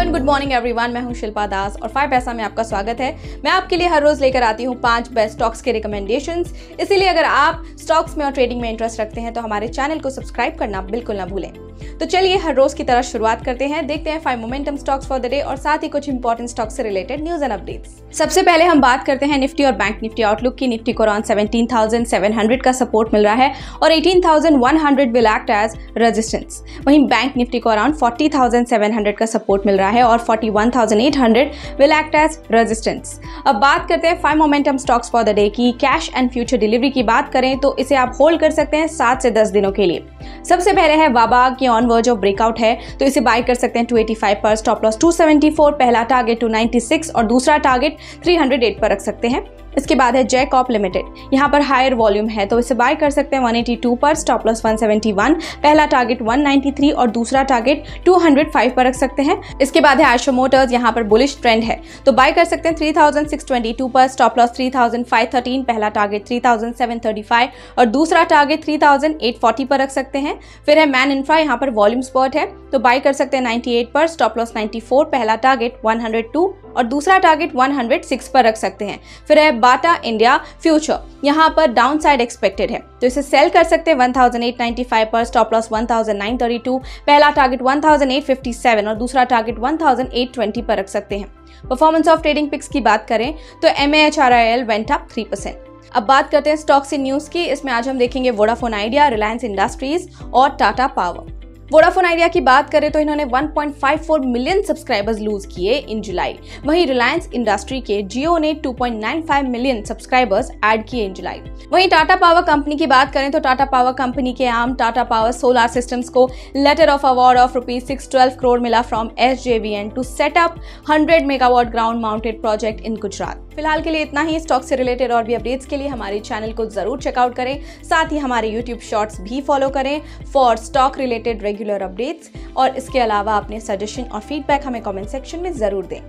Afternoon good morning everyone मैं हूँ शिल्पा दास और फाइव पैसा में आपका स्वागत है। मैं आपके लिए हर रोज लेकर आती हूँ पाँच बेस्ट स्टॉक्स के रिकमेंडेशंस इसीलिए अगर आप स्टॉक्स में और ट्रेडिंग में इंटरेस्ट रखते हैं तो हमारे चैनल को सब्सक्राइब करना बिल्कुल ना भूलें। तो चलिए हर रोज की तरह शुरुआत करते हैं। देखते हैं five momentum stocks for the day और साथ ही कुछ इंपॉर्टेंट स्टॉक्स से रिलेटेड न्यूज़ एंड अपडेट्स सबसे पहले हम बात करते हैं निफ्टी और बैंक निफ्टी आउटलुक की। निफ्टी को अराउंड 17,700 का सपोर्ट मिल रहा है और 18,100 विल एक्ट एज रेजिस्टेंस वहीं बैंक निफ्टी को अराउंड 40,700 का सपोर्ट मिल रहा है। और 41,800 विल एक्ट एज रेजिस्टेंस अब बात करते हैं five momentum stocks for the day की कैश एंड फ्यूचर डिलीवरी की बात करें तो इसे आप होल्ड कर सकते हैं सात से दस दिनों के लिए। सबसे पहले है वाबा की ऑन वर्ज ऑफ़ ब्रेकआउट है तो इसे बाय कर सकते हैं 285 पर स्टॉप लॉस 274 पहला टारगेट 296 और दूसरा टारगेट 308 पर रख सकते हैं। इसके बाद है जैकॉप लिमिटेड यहाँ पर हायर वॉल्यूम है तो इसे बाय कर सकते हैं 182 पर स्टॉप लॉस 171 पहला टारगेट 193 और दूसरा टारगेट 205 पर रख सकते हैं। इसके बाद है आशो मोटर्स यहाँ पर बुलिश ट्रेंड है। तो बाय कर सकते हैं 3622 पर स्टॉप लॉस 3513 पहला टारगेट 3735 और दूसरा टारगेट 3840 पर रख सकते हैं। फिर है मैन इंफ्रा यहाँ पर वॉल्यूम स्पॉट है तो बाय कर सकते हैं 98 पर स्टॉप लॉस 94 पहला टारगेट 102 और दूसरा टारगेट 106 पर रख सकते हैं। फिर है बाटा इंडिया फ्यूचर यहाँ पर डाउन साइड एक्सपेक्टेड है। तो इसे सेल कर सकते हैं 1895 पर स्टॉप लॉस 1932 पहला टारगेट 1857 और दूसरा टारगेट 1820 पर रख सकते हैं। परफॉर्मेंस ऑफ़ ट्रेडिंग पिक्स की बात करें तो M H R I L went up three percent अब बात करते हैं स्टॉक्स इन न्यूज़ की। इसमें आज हम देखेंगे वोडाफोन आइडिया रिलायंस इंडस्ट्रीज़ और टाटा पावर वोडाफोन आइडिया की बात करें तो इन्होंने 1.54 मिलियन सब्सक्राइबर्स लूज किए इन जुलाई वहीं रिलायंस इंडस्ट्री के जियो ने 2.95 मिलियन सब्सक्राइबर्स ऐड किए इन जुलाई वहीं टाटा पावर कंपनी की बात करें तो टाटा पावर कंपनी के आम टाटा पावर सोलर सिस्टम्स को letter of award of rupees six twelve crore मिला from S J V N to set up hundred megawatt ground mounted project in Gujarat फ़िलहाल के लिए इतना ही। स्टॉक से रिलेटेड और भी अपडेट्स के लिए हमारे चैनल को ज़रूर चेकआउट करें। साथ ही हमारे यूट्यूब शॉर्ट्स भी फॉलो करें for stock related regular updates और इसके अलावा अपने सजेशन और फीडबैक हमें कमेंट सेक्शन में ज़रूर दें।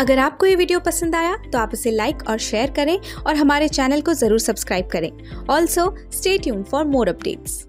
अगर आपको ये वीडियो पसंद आया तो आप इसे लाइक और शेयर करें और हमारे चैनल को ज़रूर सब्सक्राइब करें। Also stay tune for more updates